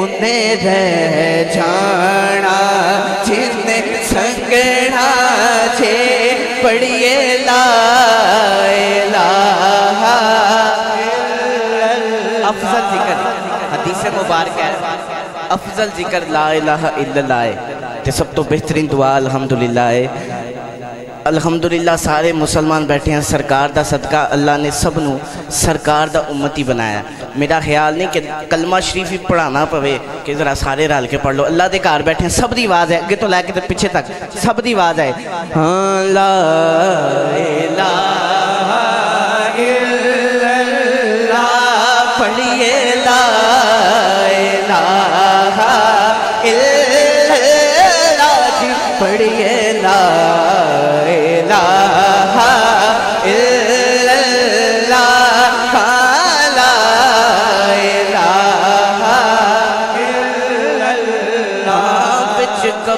उन्हें रह जाना, जिन्ने संगना जे पढ़िए ला अफजल ज़िक्र, हदीस मुबारक है। अफजल ज़िक्र, ला इलाहा इल्लल्लाह है। ते सब तो बेहतरीन दुआ, अल्हम्दुलिल्लाह है। अल्हम्दुलिल्लाह, सारे मुसलमान बैठे हैं। सरकार का सदका, अल्लाह ने सब नु सरकार का उम्मती बनाया मेरा ख्याल नहीं कि कलमा शरीफ ही पढ़ाना पवे, कि जरा सारे रल के पढ़ लो। अल्लाह के घर बैठे हैं, सब की आवाज़ है। अगे तो लैके तो पिछे तक, सब की आवाज़ है। हाँ ला इलाहा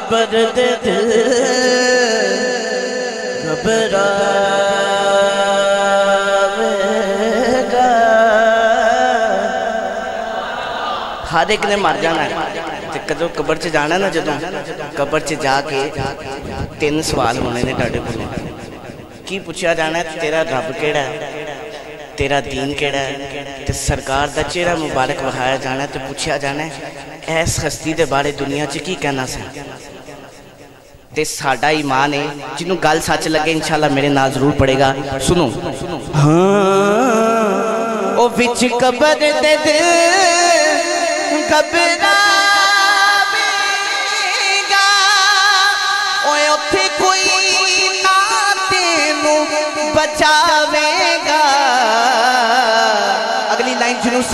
खबर दे दिल। घबरावेगा। हर एक ने मर जाना है। जो कबर च जाना ना जो कबर च जाके तीन सवाल होने ने ढाडे को की पूछा जाना है, तेरा रब केड़ा तेरा दीन केड़ा है? ते सरकार का चेहरा मुबारक वहाया जाना है तो पूछा जाना है इस हस्ती के बारे दुनिया च की कहना सी? ਤੇ ਸਾਡਾ ਈਮਾਨ ਹੈ ਜਿਹਨੂੰ ਗੱਲ ਸੱਚ ਲੱਗੇ ਇਨਸ਼ਾਅੱਲਾ ਮੇਰੇ ਨਾਲ ਜ਼ਰੂਰ ਪੜੇਗਾ। ਸੁਣੋ। ਹਾਂ। ਉਹ ਵਿੱਚ ਕਬਰ ਦੇ ਦਿਲ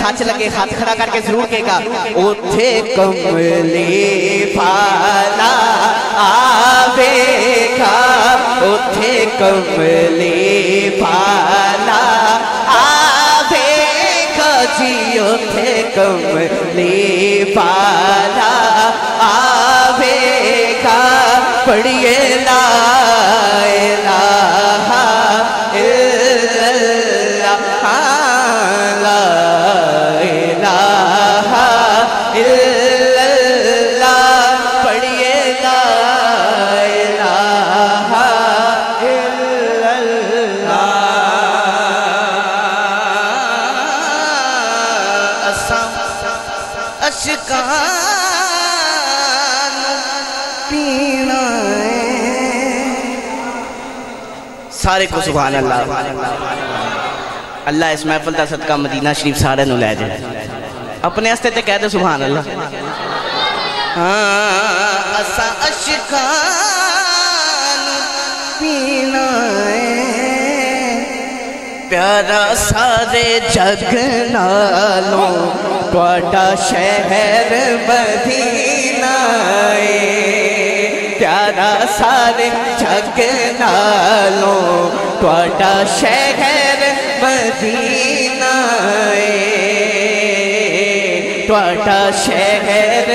सच लगे, हाथ खड़ा करके ज़रूर कहेगा, उठे कमली फाला आवे का उठे कमली फाला आवे का जी। उठे कमली फाला आवे का पढ़िए ला ला अशकान पीना सारे को सुबह अल्लाह अल्लाह इस महफल का सदका मदीना शरीफ सारे नु लै जाए अपने आस्ते ते कह दे सुबह अल्लाह हाँ अशकान पीना है। प्यारा सारे जग नालों कोटा शहर मदीनाए। प्यारा सारे जग नालों कोटा शहर मदीनाए। कोटा शहर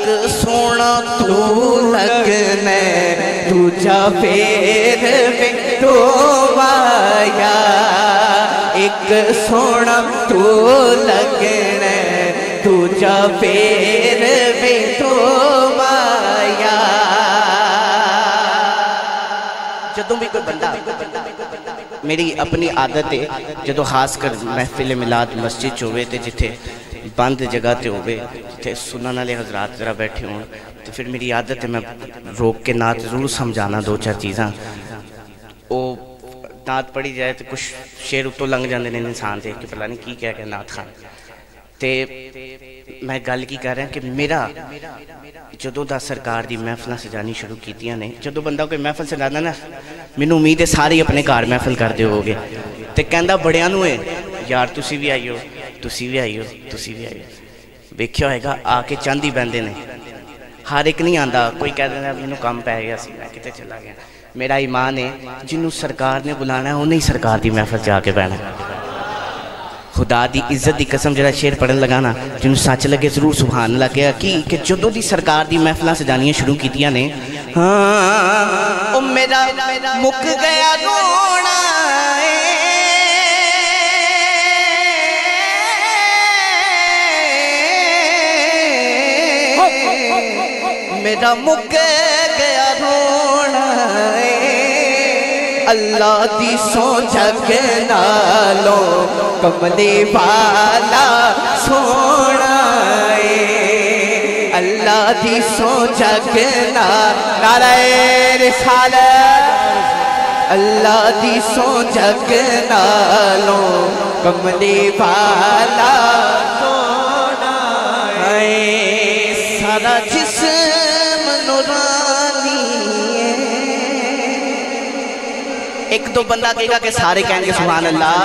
एक सोना तू लगने, तुझा फेर में डोबाया एक सोना तू लगने, तुझा फेर में डोबाया जदों भी कोई बंदा मेरी अपनी आदत है जो खास कर महफिल मिलाद मस्जिद होवे तो जिथे बंद जगह पर होवे ਹੋਵੇ ਜਿੱਥੇ ਸੁਣਨ ਵਾਲੇ ਹਜ਼ਰਤ ਜਰਾ ਬੈਠੇ ਹੋਣ ਤੇ ਫਿਰ ਮੇਰੀ ਆਦਤ ਹੈ ਮੈਂ ਰੋਕ ਕੇ ਨਾਤ ਜ਼ਰੂਰ ਸਮਝਾਣਾ ਦੋ ਚਾਰ ਚੀਜ਼ਾਂ ਉਹ ਨਾਤ ਪੜੀ ਜਾਏ ਤੇ ਕੁਝ ਸ਼ੇਰ ਉਤੋਂ ਲੰਘ ਜਾਂਦੇ ਨੇ ਇਨਸਾਨ ਦੇ ਕਿ ਪਤਾ ਨਹੀਂ ਕੀ ਕਹਿ ਕੇ ਨਾਤ ਖਾਨ ਤੇ ਮੈਂ ਗੱਲ ਕੀ ਕਰ ਰਿਹਾ ਕਿ ਮੇਰਾ ਜਦੋਂ ਦਾ ਸਰਕਾਰ ਦੀ ਮਹਿਫਲਾਂ ਸਜਾਣੀ ਸ਼ੁਰੂ ਕੀਤੀਆਂ ਨੇ ਜਦੋਂ ਬੰਦਾ ਕੋਈ ਮਹਿਫਲ ਸਜਾਉਂਦਾ ਨਾ ਮੈਨੂੰ ਉਮੀਦ ਹੈ ਸਾਰੇ ਹੀ ਆਪਣੇ ਘਰ ਮਹਿਫਲ ਕਰਦੇ ਹੋਵੋਗੇ ਤੇ ਕਹਿੰਦਾ ਬੜਿਆਂ ਨੂੰ ਏ ਯਾਰ ਤੁਸੀਂ ਵੀ ਆਇਓ ਤੁਸੀਂ ਵੀ ਆਇਓ ਤੁਸੀਂ ਵੀ ਆਇਓ ਵੇਖਿਆ ਹੋਏਗਾ ਆ ਕੇ ਚਾਂਦੀ ਬੰਦੇ ਨੇ ਹਰ ਇੱਕ ਨਹੀਂ ਆਂਦਾ ਕੋਈ ਕਹਿ ਦਿੰਦਾ ਮੈਨੂੰ ਕੰਮ ਪੈ ਗਿਆ ਸੀ ਮੈਂ ਕਿਤੇ ਚਲਾ ਗਿਆ ਮੇਰਾ ਈਮਾਨ ਹੈ ਜਿਹਨੂੰ ਸਰਕਾਰ ਨੇ ਬੁਲਾਣਾ ਉਹਨੇ ਹੀ ਸਰਕਾਰ ਦੀ ਮਹਿਫਲ ਜਾ ਕੇ ਬਹਿਣਾ ਖੁਦਾ ਦੀ ਇੱਜ਼ਤ ਦੀ ਕਸਮ ਜਿਹੜਾ ਸ਼ੇਰ ਪੜਨ ਲਗਾ ਨਾ ਜਿਹਨੂੰ ਸੱਚ ਲੱਗੇ ਜ਼ਰੂਰ ਸੁਭਾਨ ਲੱਗਿਆ ਕਿ ਕਿ ਜਦੋਂ ਦੀ ਸਰਕਾਰ ਦੀ ਮਹਿਫਲਾਂ ਸਜਾਣੀਆਂ ਸ਼ੁਰੂ ਕੀਤੀਆਂ ਨੇ ਹਾਂ ਉਹ ਮੇਰਾ ਮੁੱਕ ਗਿਆ मेरा मुक गया अल्लाह दी सोच नालो कमले वाला सोना अल्लाह दी सो जग नारायण साल अल्लाह दी सोच जग नालो कमले वाला सोना सारा एक दो बंदा कहेगा कि सारे कहेंगे सुबह अल्लाह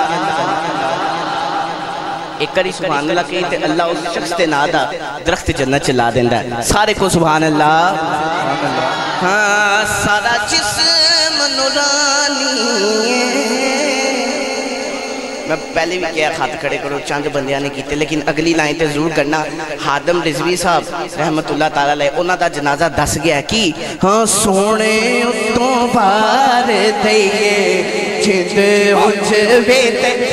एक करी सुबह अल्लाह कही तो अल्लाह उस शख्स के ना का दरख्त जन्नत चला है। सारे को सुबह अल्लाह हाँ सारा जिसम मैं पहले भी क्या, खत खड़े करो, चंद बंदिया ने किए लेकिन अगली लाइन तो ज़रूर करना। हादम रिजवी साहब रहमतुल्ला ताला उन्हों का जनाजा दस गया कि हाँ सोने तो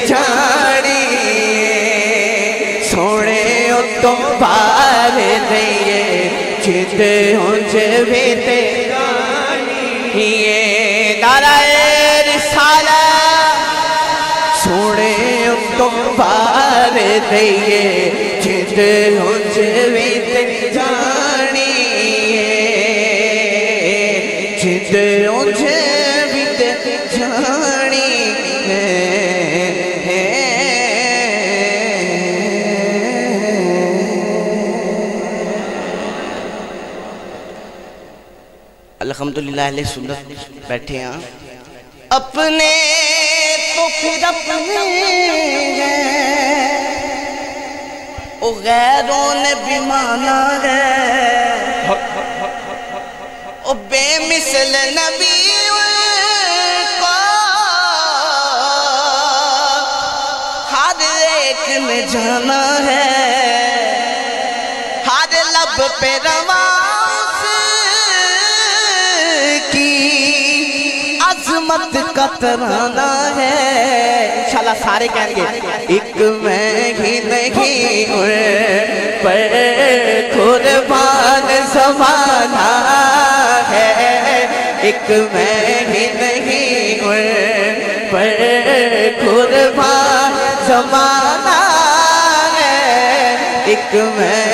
जानी सोने तो नारायण उंज वित जानी जिंद उंज वित जानी अल्हम्दुलिल्लाह सुंदर बैठे हैं। अपने तो फिर अपने ओ गैरों ने भी माना है। ओ बेमिसल नबी को हर एक ने जाना है। हर लब पे रवास की अजमत का है। इंशाल्लाह सारे कहेंगे एक मैं ही नहीं पर कुर्बान समाना है। एक मैं ही नहीं हुए पर कुर्बान समाना है। एक मैं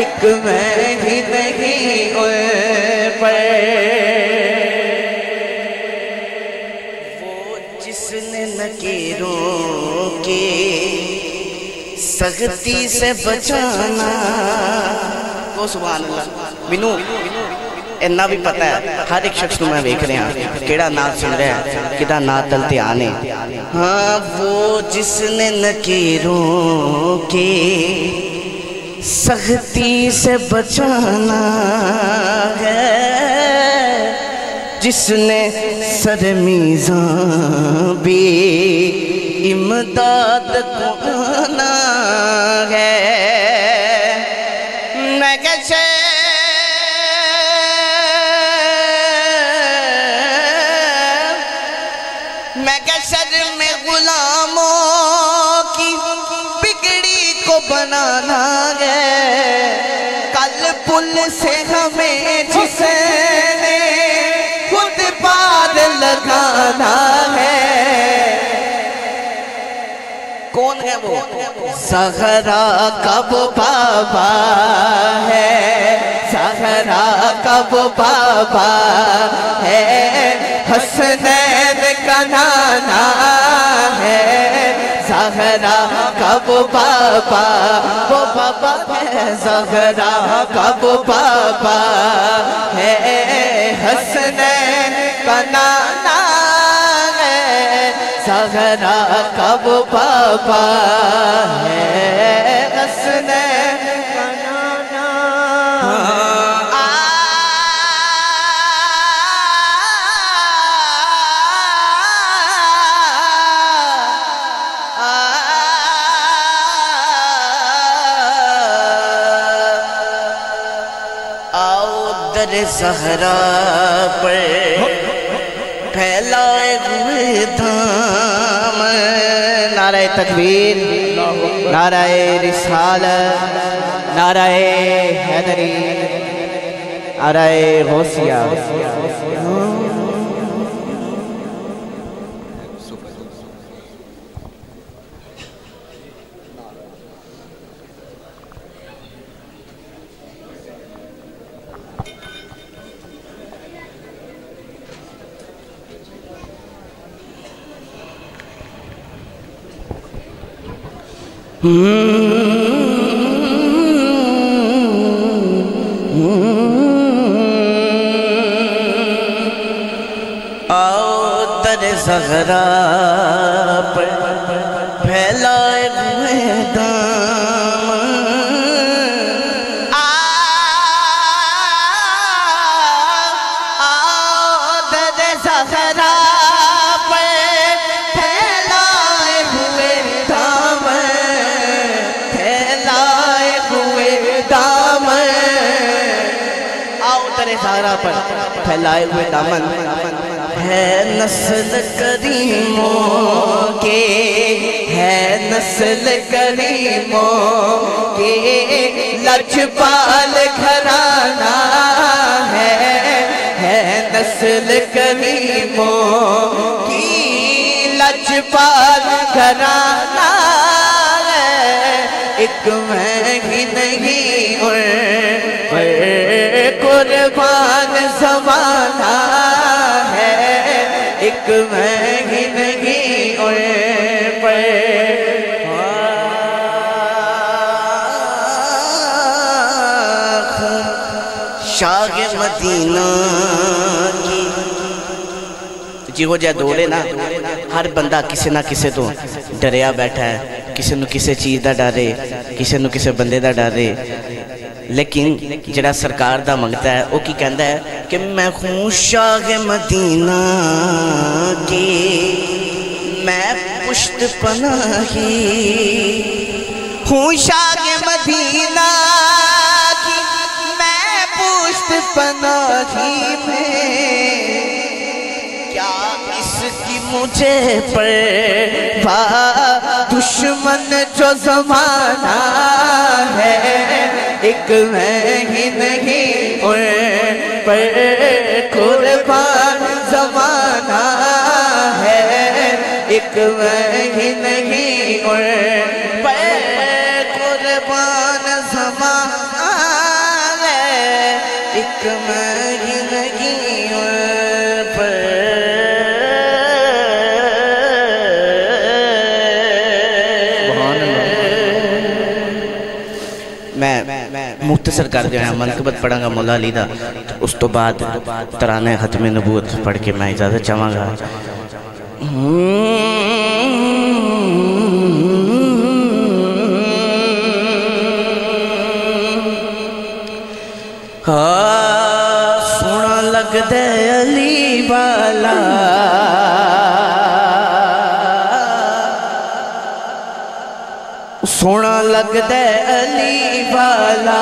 एक मैं भी नहीं उन पर वो जिसने नकीरों के सख्ती से बचाना। वो सुबह अल्लाह मिनू, इन्ना भी पता है, हर एक शख्स में वेख रहे। हैं केड़ा नाद सुन रहा है कि नाद ध्यान है। हाँ वो जिसने नकीरों के सख्ती से बचाना है जिसने सरमीजा भी इमदाद को आना है। लगाना है। कौन है वो? सहरा कब बाबा है? सहरा कब बाबा है? हसनैन का नाना है। सहरा कब बाबा, वो बाबा है। सहरा कब बाबा है। हसनैन का नाना सहरा कब बाबा है हसने दर सहरा पर फैलाए हुए धाम नाराय तकबीर नाराय रिसाल नाराय हैदरी नाराय होशिया आओ तर सगरा फैलाए हुए पर फैलाए हुए दामन। है नस्ल करीमों के, है नस्ल करीमों के, लजपाल घराना है है नस्ल करीमों की, लजपाल घराना एक मैं ही नहीं और कुर्बान जमाना है, एक महँगी और पर। शाह मदीना जी हो जाए दौड़े ना, हर बंदा किसी ना किसी तो डरिया बैठा है, किसी न किसी चीज़ का डर है किसी न किसी बंदे का डर। है ਲੇਕਿਨ ਜਿਹੜਾ ਸਰਕਾਰ ਦਾ ਮੰਗਤਾ ਹੈ ਉਹ ਕੀ ਕਹਿੰਦਾ ਹੈ ਕਿ ਮੈਂ ਹੂੰ ਸ਼ਾਹ ਮਦੀਨਾ ਕੀ ਮੈਂ ਪੁਸ਼ਤ ਪਨਾਹੀ हूँ शाग मदीना की मैं पुष्ट पनाही में क्या इसकी मुझे पर दुश्मन जो जमाना है, एक मैं ही नहीं, उन पर कुर्बान जमाना है, एक मैं ही नहीं और मुख्तसर कर देना मनकबत पढ़ांगा मौला अली दा। तो उस तो बाद तराने खत्म नबूत पढ़ के मैं इजाज़त चाहूँगा। हाँ सोना लगदे अली वाला। सोना लगदे अली वाला।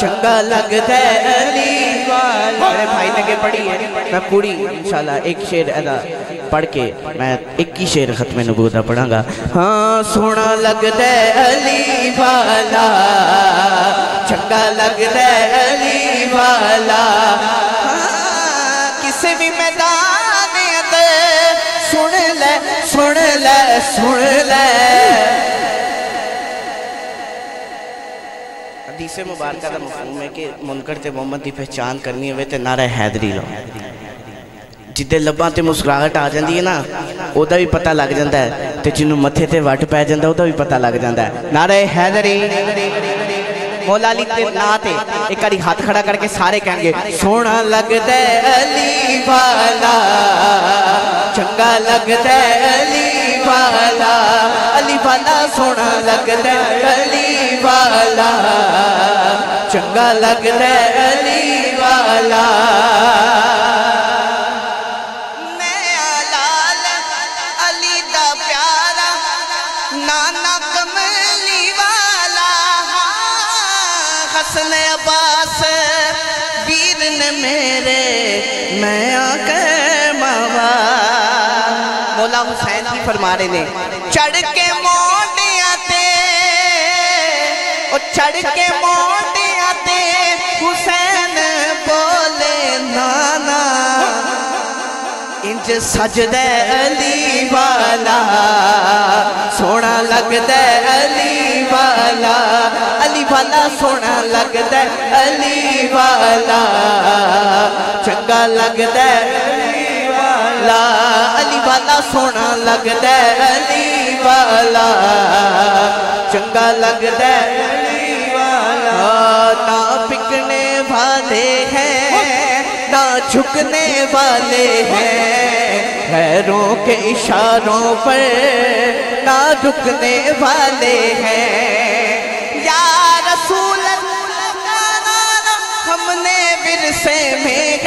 चंगा लगदे अली वाला। मेरे भाई ने के पढ़ी है। मैं पूरी इंशाल्लाह एक शेर अदा पढ़ के मैं एक ही शेर खत्म नबूदा पढ़ांगा। हाँ सोना लगदे अली वाला। चंगा लगदे अली वाला। हाँ, किसी भी मैदान सुन ले सुन ले सुन ले। हदीस मुबारक का मफहूम है कि मुनकर ते मोहम्मद की पहचान करनी होवे नारा हैदरी लो। जिदे लबा ते मुस्कुराहट आ जाती है ना, ओदा भी पता लग जाता है। तो जिन्होंने मथे ते वट पै जाता ओदा भी पता लग जाता है। नारा हैदरी, मौला अली ते एक बार हाथ खड़ा करके सारे कहेंगे सोना लगता अली वाला, चंगा लगता अली वाला अली वाला सोना लगदा अली वाला चंगा लगदा अली वाला। मेरे, मैं आकर मावा। मौला हुसैन की फरमा रहे ने चढ़ के मोटिया ते चढ़ के मोटिया ते, हुसैन बोले, नाना, इंज सजदे अली वाला सोना लगदा अली वाला अली वाला सोना लगदा अली वाला, चंगा लगदा वाला, अली वाला सोना लगदा अली वाला। चंगा लगदा अली वाला। ना बिकने वाले हैं, ना झुकने वाले हैं। पैरों के इशारों पर ना रुकने वाले हैं। या रसूल हमने विरसे में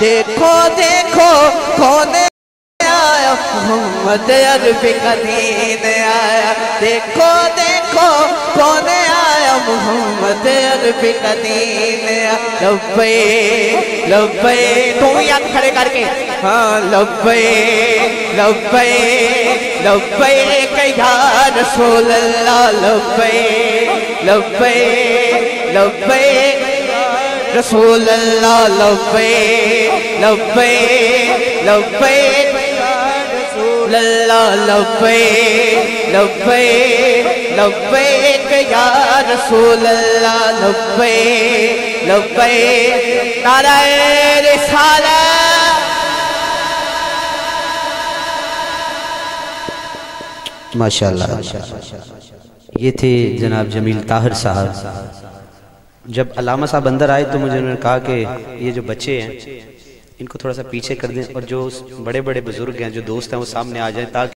देखो देखो, कौन आया? मोहम्मद अरबी का दीन आया। देखो देखो, कौन आया? मोहम्मद अरबी का दीन आया। लब्बे लब्बे, तू याद खड़े करके। हाँ लब्बे लब्बे लब्बे या रसूल अल्लाह लब्बे लब्बे लब्बे। रसूल अल्लाह लब्बे लब्बे लब्बे अल्लाह लब्बे लब्बे लब्बे या रसूल अल्लाह लब्बे लब्बे नाराए रिसाला। माशाल्लाह। ये थे जनाब जमील ताहिर साहब। जब अलामा साहब अंदर आए तो मुझे उन्होंने कहा कि ये जो बच्चे हैं, इनको थोड़ा सा पीछे कर दें और जो बड़े बड़े बुज़ुर्ग हैं, जो दोस्त हैं, वो सामने आ जाए ताकि